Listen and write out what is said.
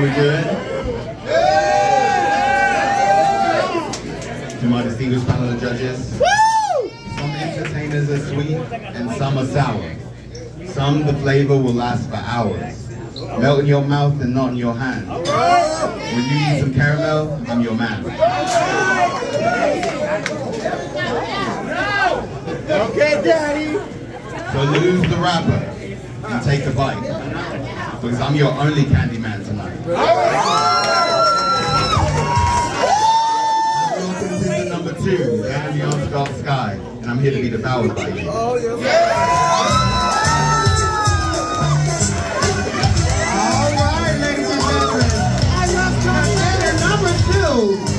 Are we good? To my distinguished panel of judges, some entertainers are sweet and some are sour. Some the flavor will last for hours. Melt in your mouth and not in your hand. When you need some caramel, I'm your man. Okay, Daddy. So lose the wrapper and take a bite. Because I'm your only candy man tonight. Contestant number two, Daniel Scott Skyy, and I'm here to be devoured by you. Oh, yeah. number two.